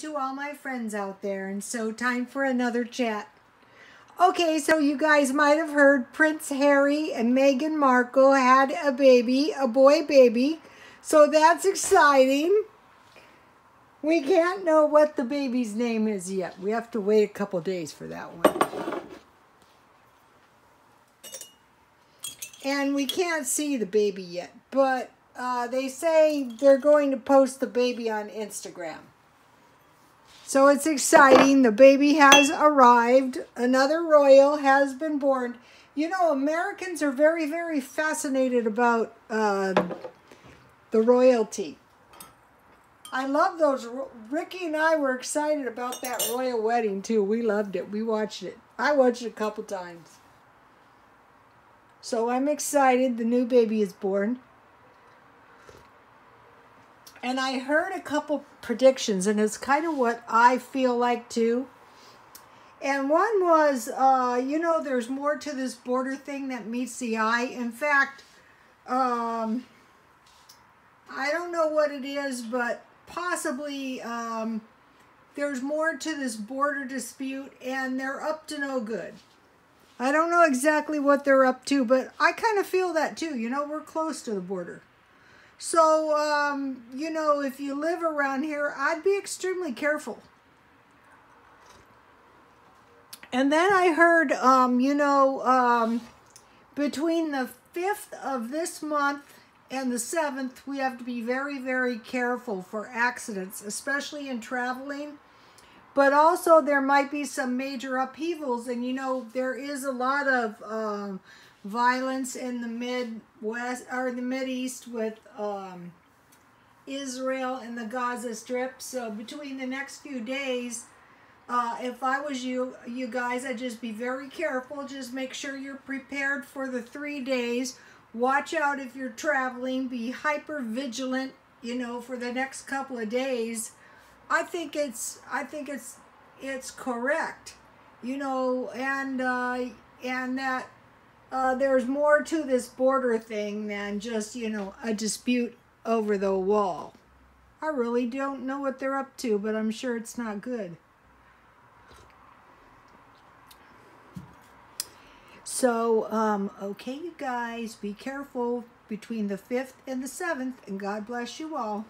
to all my friends out there. And so, time for another chat. Okay, so you guys might have heard Prince Harry and Meghan Markle had a baby, a boy baby. So that's exciting. We can't know what the baby's name is yet. We have to wait a couple days for that one. And we can't see the baby yet, but uh, they say they're going to post the baby on Instagram. So it's exciting. The baby has arrived. Another royal has been born. You know, Americans are very, very fascinated about uh, the royalty. I love those. Ricky and I were excited about that royal wedding too. We loved it. We watched it. I watched it a couple times. So I'm excited. The new baby is born. And I heard a couple predictions, and it's kind of what I feel like too. And one was, uh, you know, there's more to this border thing that meets the eye. In fact, um, I don't know what it is, but possibly um, there's more to this border dispute, and they're up to no good. I don't know exactly what they're up to, but I kind of feel that too. You know, we're close to the border. So, um, you know, if you live around here, I'd be extremely careful. And then I heard, um, you know, um, between the 5th of this month and the 7th, we have to be very, very careful for accidents, especially in traveling. But also there might be some major upheavals. And, you know, there is a lot of um, violence in the Midwest or the East with um, Israel and the Gaza Strip. So between the next few days, uh, if I was you, you guys, I'd just be very careful. Just make sure you're prepared for the three days. Watch out if you're traveling. Be hyper vigilant, you know, for the next couple of days. I think it's, I think it's, it's correct, you know, and, uh, and that uh, there's more to this border thing than just, you know, a dispute over the wall. I really don't know what they're up to, but I'm sure it's not good. So, um, okay, you guys, be careful between the 5th and the 7th, and God bless you all.